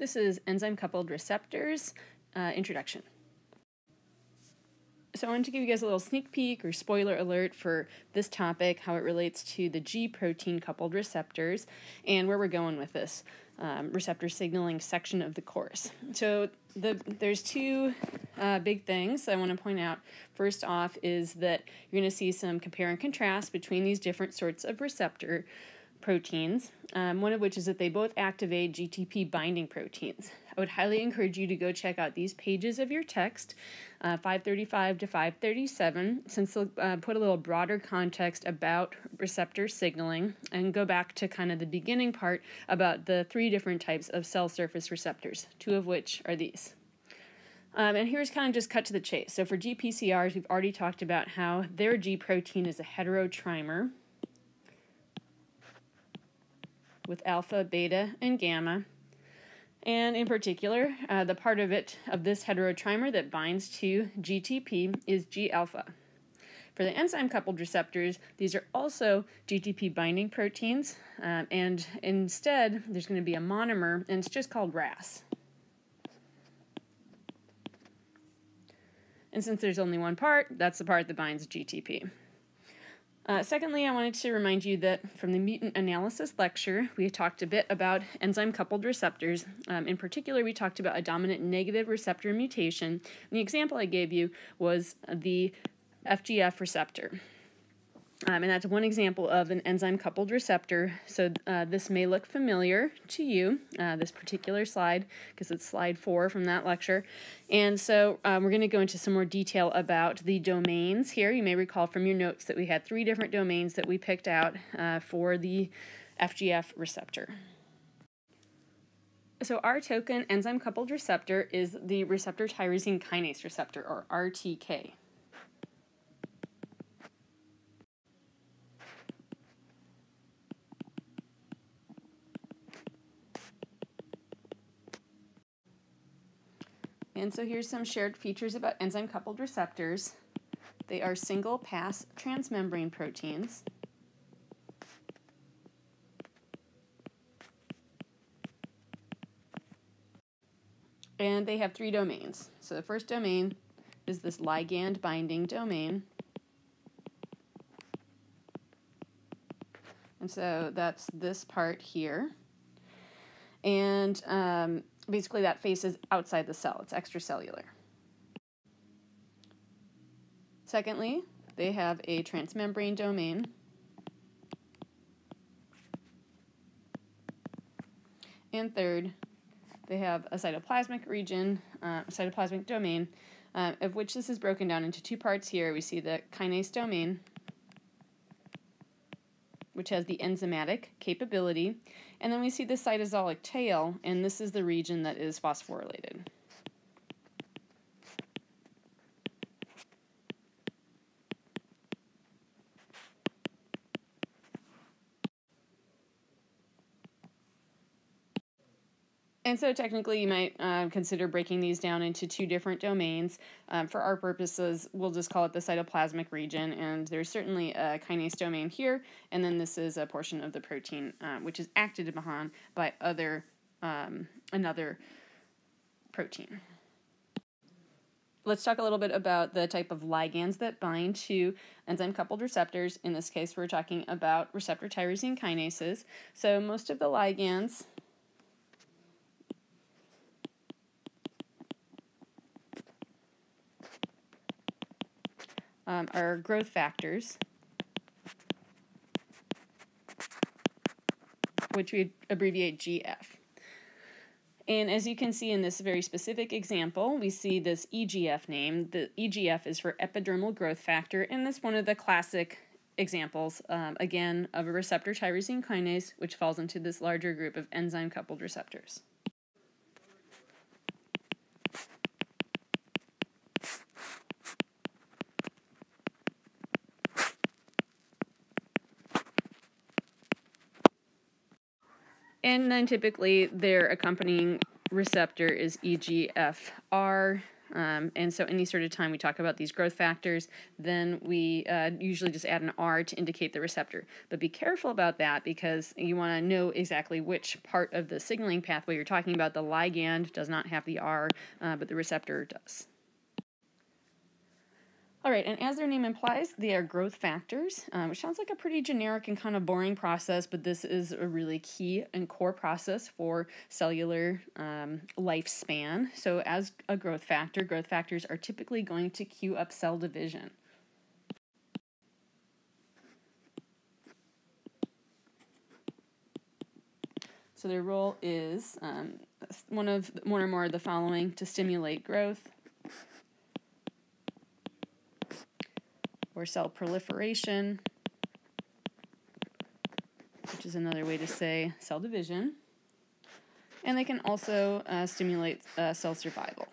This is enzyme coupled receptors uh, introduction. So I wanted to give you guys a little sneak peek or spoiler alert for this topic, how it relates to the G protein coupled receptors, and where we're going with this um, receptor signaling section of the course. So the there's two uh, big things I want to point out. First off is that you're going to see some compare and contrast between these different sorts of receptor proteins, um, one of which is that they both activate GTP binding proteins. I would highly encourage you to go check out these pages of your text, uh, 535 to 537, since they'll uh, put a little broader context about receptor signaling and go back to kind of the beginning part about the three different types of cell surface receptors, two of which are these. Um, and here's kind of just cut to the chase. So for GPCRs, we've already talked about how their G protein is a heterotrimer with alpha, beta, and gamma. And in particular, uh, the part of it, of this heterotrimer that binds to GTP is G alpha. For the enzyme coupled receptors, these are also GTP binding proteins, um, and instead, there's going to be a monomer, and it's just called RAS. And since there's only one part, that's the part that binds GTP. Uh, secondly, I wanted to remind you that from the mutant analysis lecture, we talked a bit about enzyme coupled receptors. Um, in particular, we talked about a dominant negative receptor mutation. And the example I gave you was the FGF receptor. Um, and that's one example of an enzyme coupled receptor. So uh, this may look familiar to you, uh, this particular slide, because it's slide four from that lecture. And so um, we're going to go into some more detail about the domains here. You may recall from your notes that we had three different domains that we picked out uh, for the FGF receptor. So our token enzyme coupled receptor is the receptor tyrosine kinase receptor, or RTK. And so here's some shared features about enzyme coupled receptors. They are single pass transmembrane proteins. And they have three domains. So the first domain is this ligand binding domain. And so that's this part here. And um, basically that face is outside the cell, it's extracellular. Secondly, they have a transmembrane domain. And third, they have a cytoplasmic region, uh, cytoplasmic domain, uh, of which this is broken down into two parts here. We see the kinase domain, which has the enzymatic capability. And then we see the cytosolic tail, and this is the region that is phosphorylated. And so technically you might uh, consider breaking these down into two different domains. Um, for our purposes, we'll just call it the cytoplasmic region, and there's certainly a kinase domain here, and then this is a portion of the protein uh, which is acted upon by other um, another protein. Let's talk a little bit about the type of ligands that bind to enzyme coupled receptors. In this case, we're talking about receptor tyrosine kinases. So most of the ligands um, are growth factors, which we abbreviate GF. And as you can see in this very specific example, we see this EGF name. The EGF is for epidermal growth factor, and that's one of the classic examples, um, again, of a receptor tyrosine kinase, which falls into this larger group of enzyme coupled receptors. And then typically their accompanying receptor is EGFR, Um, and so any sort of time we talk about these growth factors, then we uh, usually just add an R to indicate the receptor. But be careful about that because you want to know exactly which part of the signaling pathway you're talking about. The ligand does not have the R, uh, but the receptor does. All right, and as their name implies, they are growth factors, um, which sounds like a pretty generic and kind of boring process, but this is a really key and core process for cellular um, lifespan. So, as a growth factor, growth factors are typically going to cue up cell division. So, their role is um, one of one or more of the following to stimulate growth or cell proliferation, which is another way to say cell division. And they can also uh, stimulate uh, cell survival.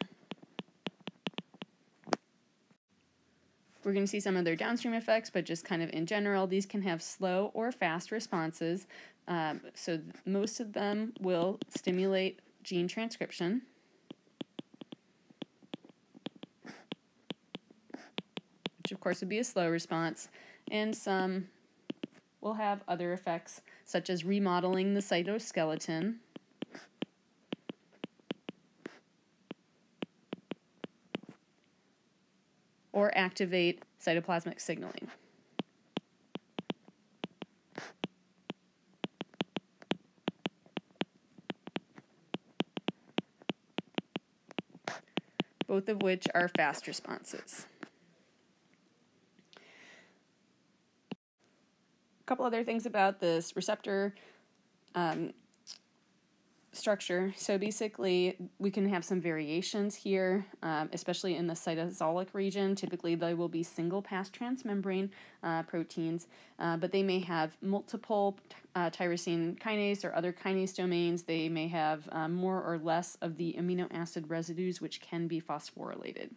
We're going to see some of their downstream effects, but just kind of in general, these can have slow or fast responses. Um, so most of them will stimulate gene transcription. Which of course would be a slow response, and some will have other effects, such as remodeling the cytoskeleton. Or activate cytoplasmic signaling. Both of which are fast responses. Couple other things about this receptor um, structure. So basically, we can have some variations here, um, especially in the cytosolic region. Typically, they will be single pass transmembrane uh, proteins, uh, but they may have multiple uh, tyrosine kinase or other kinase domains. They may have um, more or less of the amino acid residues, which can be phosphorylated.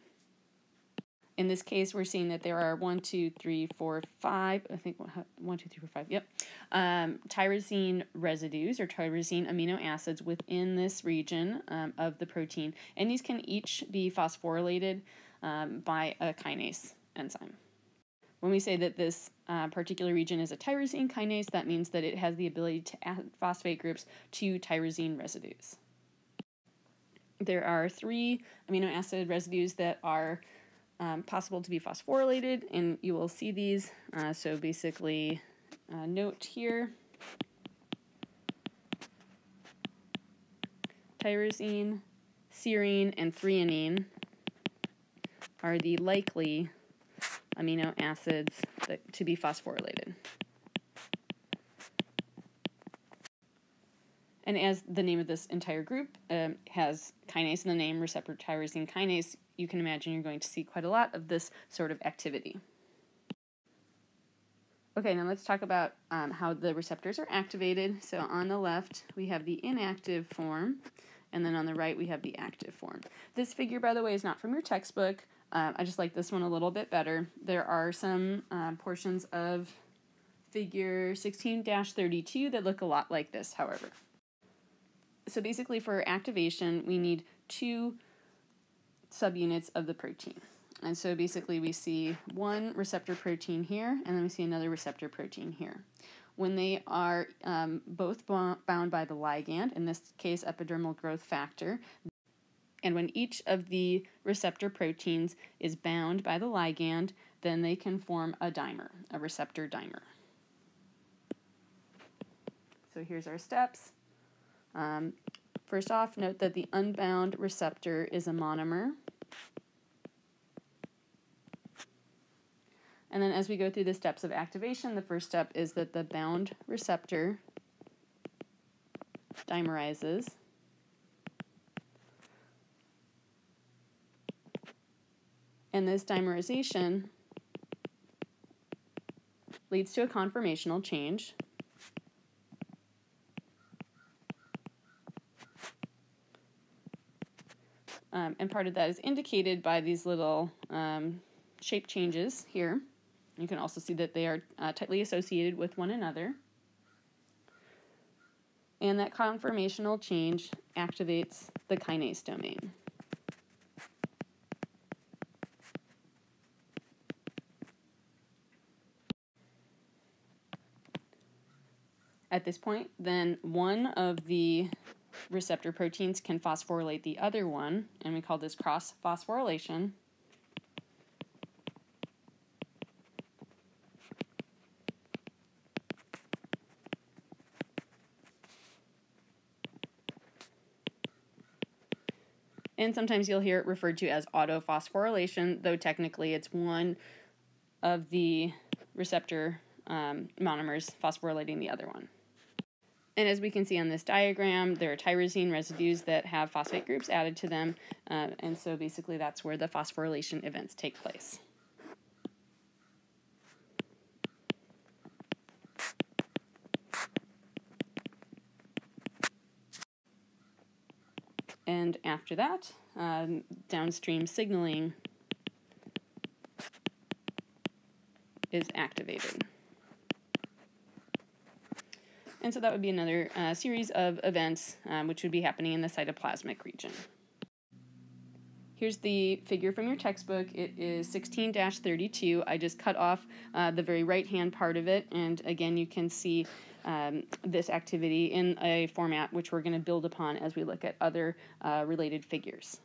In this case, we're seeing that there are one, two, three, four, five, I think one, two, three, four, five, yep, um, tyrosine residues or tyrosine amino acids within this region um, of the protein. And these can each be phosphorylated um, by a kinase enzyme. When we say that this uh, particular region is a tyrosine kinase, that means that it has the ability to add phosphate groups to tyrosine residues. There are three amino acid residues that are um, possible to be phosphorylated, and you will see these. Uh, so basically, uh, note here, tyrosine, serine, and threonine are the likely amino acids that, to be phosphorylated. And as the name of this entire group um, has kinase in the name, receptor tyrosine kinase, you can imagine you're going to see quite a lot of this sort of activity. Okay, now let's talk about um, how the receptors are activated. So on the left, we have the inactive form, and then on the right, we have the active form. This figure, by the way, is not from your textbook. Uh, I just like this one a little bit better. There are some uh, portions of figure 16-32 that look a lot like this, however. So basically for activation, we need two subunits of the protein. And so basically we see one receptor protein here, and then we see another receptor protein here. When they are um, both bound by the ligand, in this case epidermal growth factor, and when each of the receptor proteins is bound by the ligand, then they can form a dimer, a receptor dimer. So here's our steps. Um, first off, note that the unbound receptor is a monomer. And then as we go through the steps of activation, the first step is that the bound receptor dimerizes. And this dimerization leads to a conformational change. Um, and part of that is indicated by these little um, shape changes here. You can also see that they are uh, tightly associated with one another. And that conformational change activates the kinase domain. At this point, then one of the receptor proteins can phosphorylate the other one, and we call this cross phosphorylation. And sometimes you'll hear it referred to as autophosphorylation, though technically it's one of the receptor um, monomers phosphorylating the other one. And as we can see on this diagram, there are tyrosine residues that have phosphate groups added to them, uh, and so basically that's where the phosphorylation events take place. And after that, um, downstream signaling is activated. And so that would be another uh, series of events um, which would be happening in the cytoplasmic region. Here's the figure from your textbook. It is 16 32. I just cut off uh, the very right hand part of it, and again, you can see um, this activity in a format which we're going to build upon as we look at other uh, related figures.